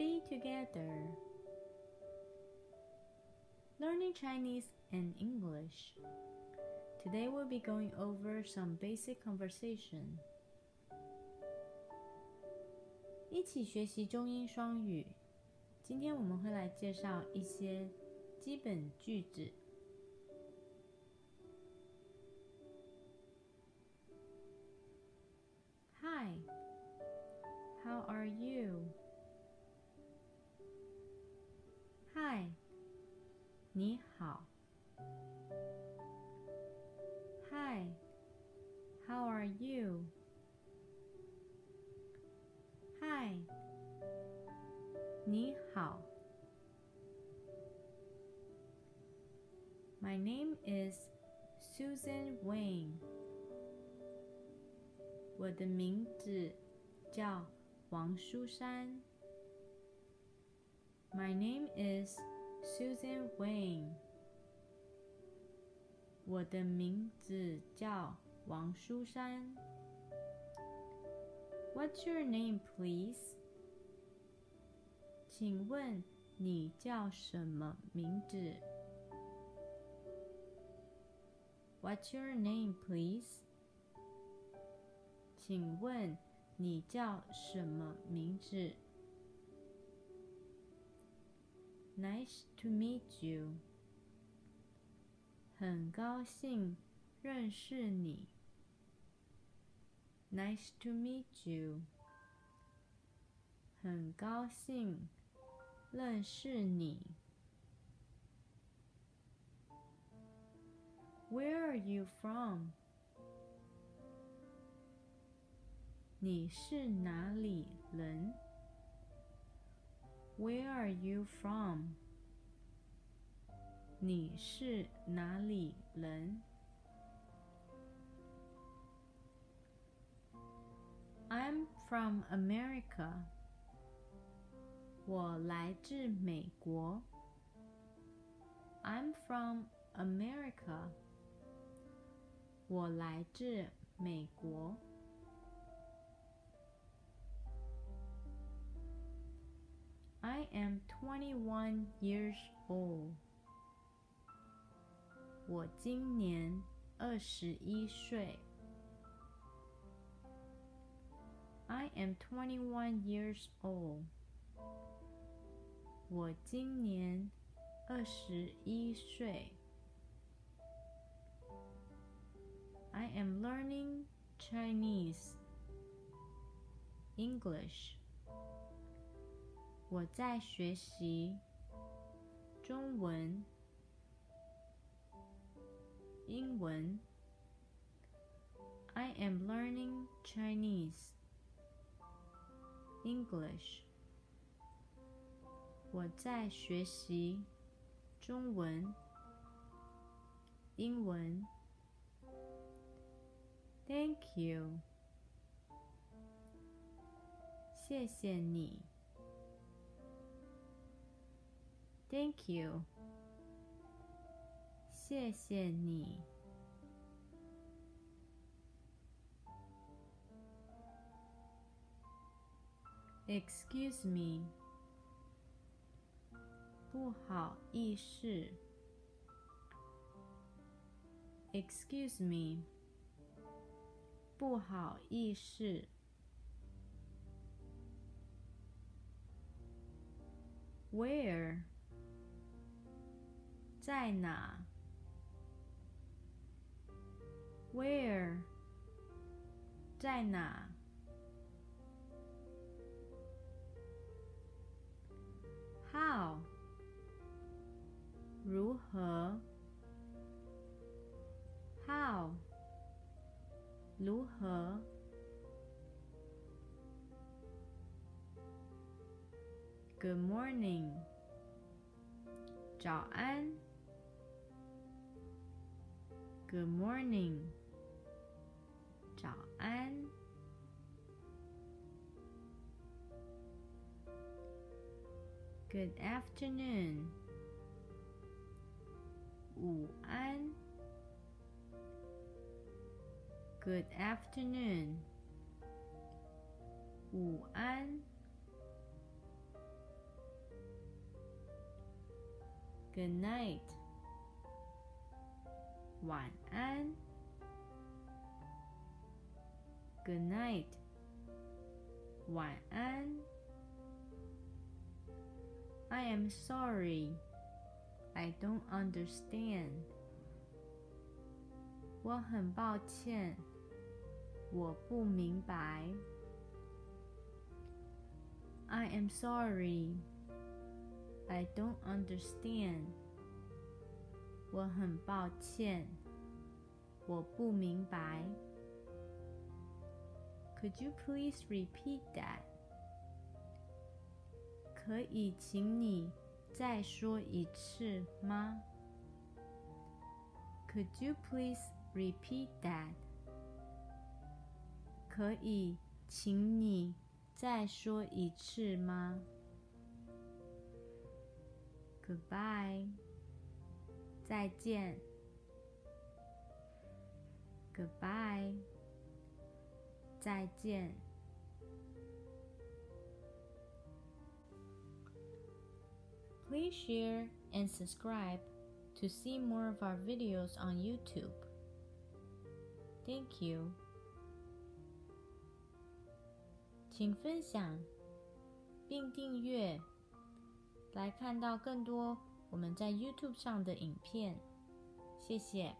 Bee together. Learning Chinese and English. Today we'll be going over some basic conversation. how are you? 嗨，你好。Hi, how are you? Hi, 你好。My name is Susan Wayne. 我的名字叫王书珊。My name is Susan Wayne。我的名字叫王书珊。What's your name, please？请问你叫什么名字？What's your name, please？请问你叫什么名字 ？Nice to meet you。很高兴认识你。Nice to meet you。很高兴认识你。Where are you from？你是哪里人 ？Where are you from？你是哪里人？I'm from America。我来自美国。I'm from America。我来自美国。 am twenty-one years old. 我今年二十一岁。I am twenty-one years old. 我今年二十一岁。I am learning Chinese, English. 我在学习中文、英文。I am learning Chinese, English. 我在学习中文、英文。Thank you. 谢谢你。Thank you. 谢谢你。Excuse me. 不好意思。Excuse me. 不好意思。Where? 在哪？Where？在哪？How？如何？How？如何？Good morning。早安。 Good morning. 早安。Good afternoon. morning，早安。Good afternoon. good night。晚安。Good night，晚安。I am sorry, I don't understand。我很抱歉，我不明白。I am sorry, I don't understand。 我很抱歉，我不明白。Could you please repeat that？可以请你再说一次吗？Could you please repeat that？可以请你再说一次吗？Goodbye，再见。Goodbye。再见。Please share and subscribe to see more of our videos on YouTube. Thank you. 请分享并订阅，来看到更多 我们在 YouTube 上的影片。谢谢。